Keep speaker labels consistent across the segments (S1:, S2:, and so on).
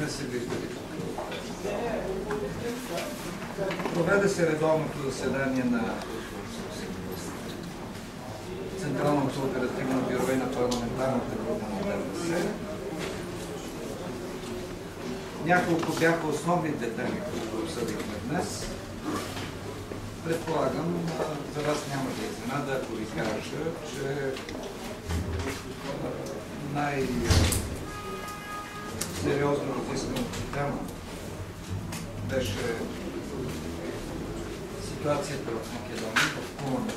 S1: сме се виждали. Проведе се редовното заседание на Централното оперативно бюро и на парламентарната група на ДПС. Няколко бяха основните теми, които обсъдихме днес. Предполагам, за вас няма да е изненада, ако ви кажа, че най-сериозно разисканата тема беше ситуацията в Македония, в Кумана.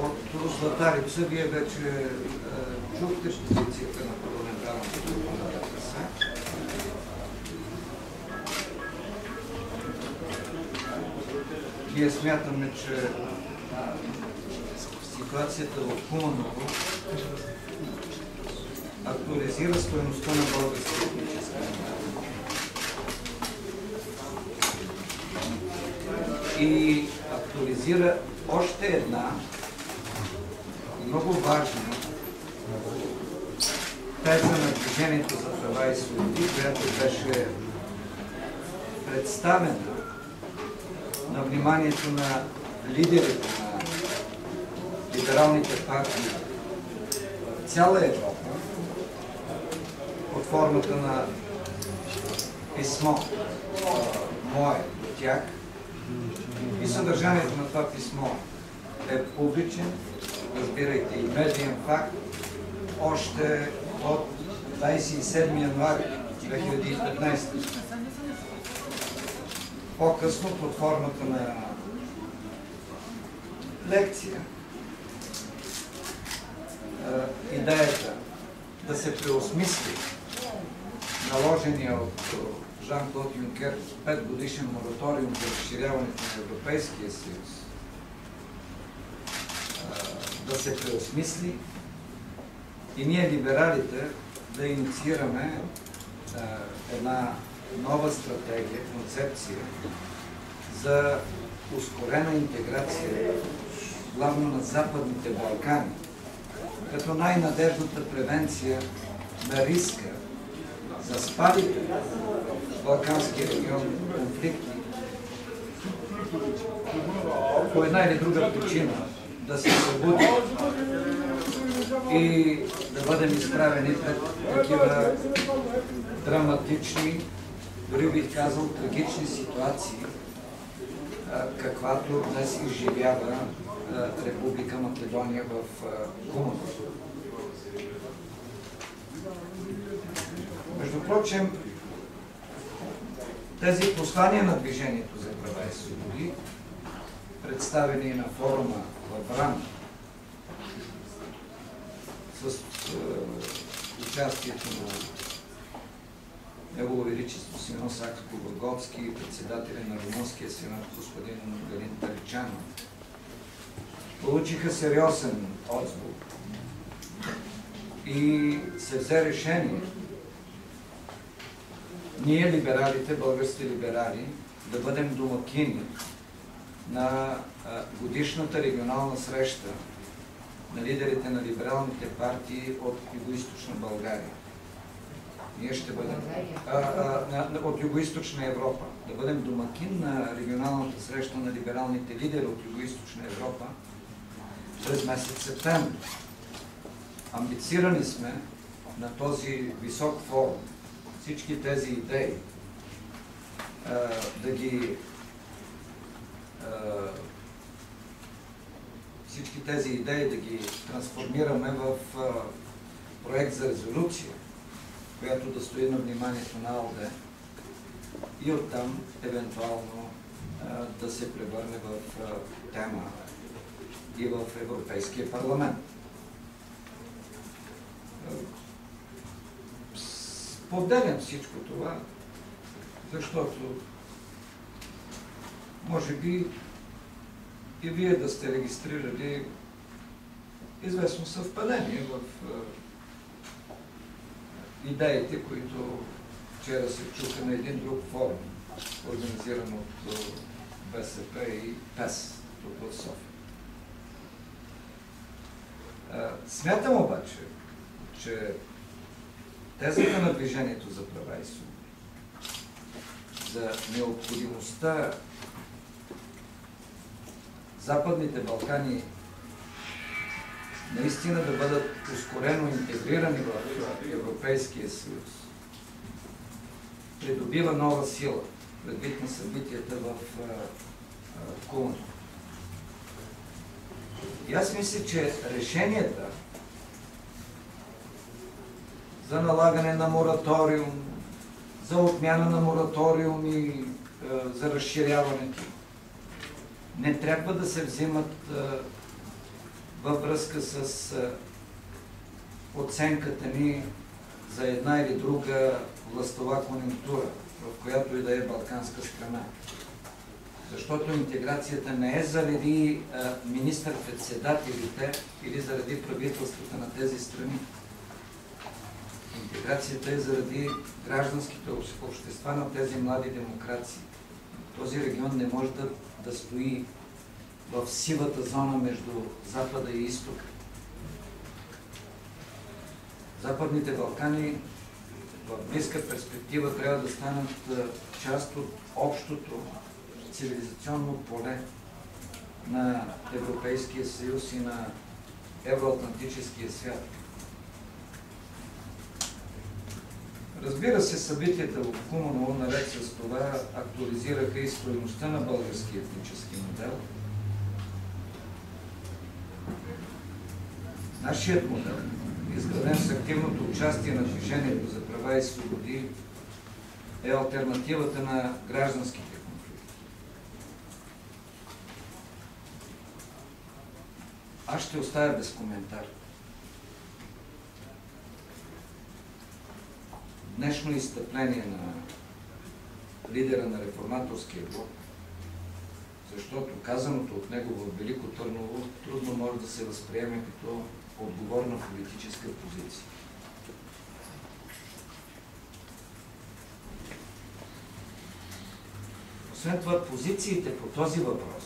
S1: От Златарица вие вече чухте позицията на парламентарната група на ДПС. Ние смятаме, че ситуацията в Куманово актуализира стоеността на българския етническа и актуализира още една много важна теза на Движението за права и свободи, която беше представена на вниманието на лидерите на либералните партии в цяла Европа под формата на писмо мое до тях. И съдържанието на това писмо е публичен, разбирайте и медиен факт, още от 27 януари 2015. По-късно под формата на лекция идеята да се преосмисли наложения от Жан-Клод Юнкер 5 годишен мораториум за разширяването на Европейския съюз да се преосмисли и ние либералите да инициираме една нова стратегия, концепция за ускорена интеграция главно на Западните Балкани, като най-надежната превенция на риска за спадите в Балканския регион конфликти. По една или друга причина да се събуди и да бъдем изправени пред такива драматични, дори бих казал трагични ситуации, каквато днес изживява Република Македония в Куманово. Между прочим, тези послания на Движението за права и свободи, представени на форума в Бран, с участието на Негово Величество Симон Сакско-Бургоцки и председателя на Румънския сенат господин Маргарин Таличанов, получиха сериозен отзвук и се взе решение ние, либералите, българските либерали, да бъдем домакини на годишната регионална среща на лидерите на либералните партии от Юго-Источна България. Ние ще бъдем а, а, от Юго-Источна Европа. Да бъдем домакин на регионалната среща на либералните лидери от Юго-Источна Европа през месец септември. Амбицирани сме на този висок форум всички тези идеи да ги всички тези идеи да ги трансформираме в проект за резолюция, която да стои на вниманието на АЛДЕ и оттам евентуално да се превърне в тема и в Европейския парламент. Поделям всичко това, защото може би и вие да сте регистрирали известно съвпадение в идеите, които вчера се чуха на един друг форум, организиран от БСП и ПЕС, тук в София. Смятам обаче, че тезата на Движението за права и свободи за необходимостта Западните Балкани наистина да бъдат ускорено интегрирани в Европейския съюз, придобива нова сила предвид на събитията в Кулна. И аз мисля, че решенията за налагане на мораториум, за отмяна на мораториум и за разширяването не трябва да се взимат във връзка с оценката ни за една или друга властова конъюнктура, в която и да е балканска страна. Защото интеграцията не е заради министър-председателите или заради правителствата на тези страни. Интеграцията е заради гражданските общества на тези млади демокрации. Този регион не може да, да стои в сивата зона между Запада и Изтока. Западните Балкани в близка перспектива трябва да станат част от общото цивилизационно поле на Европейския съюз и на евроатлантическия свят. Разбира се, събитията в Куманово, наред с това, актуализираха и стоеността на българския етнически модел. Нашият модел, изграден с активното участие на Движението за права и свободи, е альтернативата на гражданските конфликти. Аз ще оставя без коментар. днешно изстъпление на лидера на реформаторския блок, защото казаното от него в Велико Търново трудно може да се възприеме като отговорна политическа позиция. Освен това, позициите по този въпрос,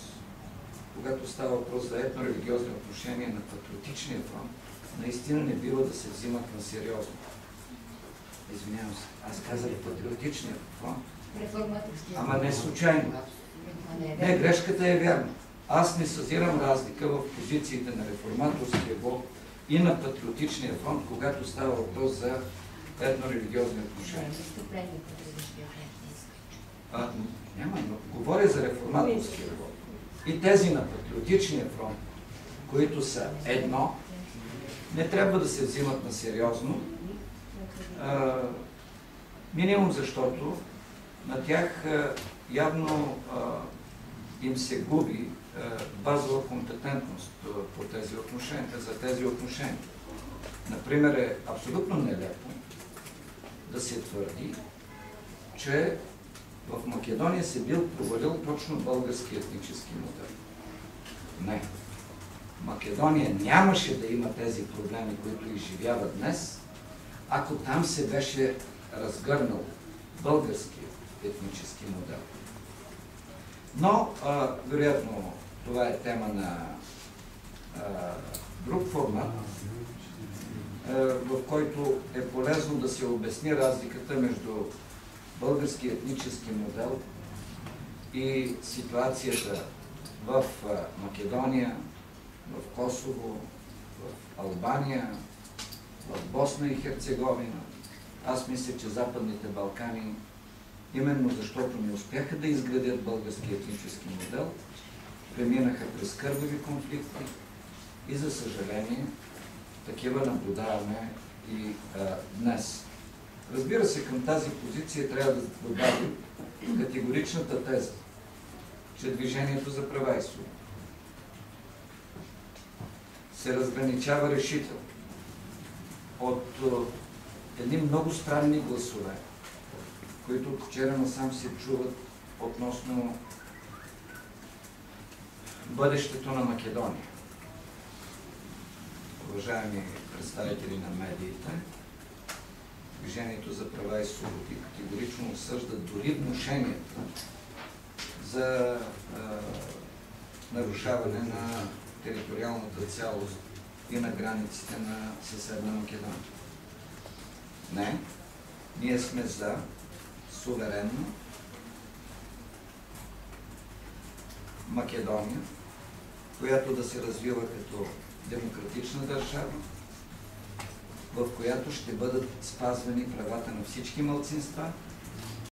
S1: когато става въпрос за етно-религиозни отношения на патриотичния фронт, наистина не бива да се взимат на сериозно. Извинявам се. Аз казах патриотичния фронт. Ама не случайно. Не, грешката е вярна. Аз не съзирам разлика в позициите на реформаторския блок и на патриотичния фронт, когато става въпрос за етно-религиозни отношения. А, няма, но говоря за реформаторския блок. И тези на патриотичния фронт, които са едно, не трябва да се взимат на сериозно, минимум защото на тях явно им се губи базова компетентност по тези отношения, за тези отношения. Например, е абсолютно нелепо да се твърди, че в Македония се бил провалил точно български етнически модел. Не. Македония нямаше да има тези проблеми, които изживява днес, ако там се беше разгърнал български етнически модел. Но, а, вероятно, това е тема на а, друг формат, а, в който е полезно да се обясни разликата между български етнически модел и ситуацията в Македония, в Косово, в Албания, в Босна и Херцеговина. Аз мисля, че Западните Балкани, именно защото не успяха да изградят български етнически модел, преминаха през кървави конфликти и за съжаление такива наблюдаваме и а, днес. Разбира се, към тази позиция трябва да добавим категоричната теза, че Движението за права и свобода се разграничава решително от едни много странни гласове, които от вчера насам се чуват относно бъдещето на Македония. Уважаеми представители на медиите, Движението за права и свободи категорично осъждат дори внушенията за а, нарушаване на териториалната цялост и на границите на съседна Македония. Не. Ние сме за суверенна Македония, която да се развива като демократична държава, в която ще бъдат спазвани правата на всички мълцинства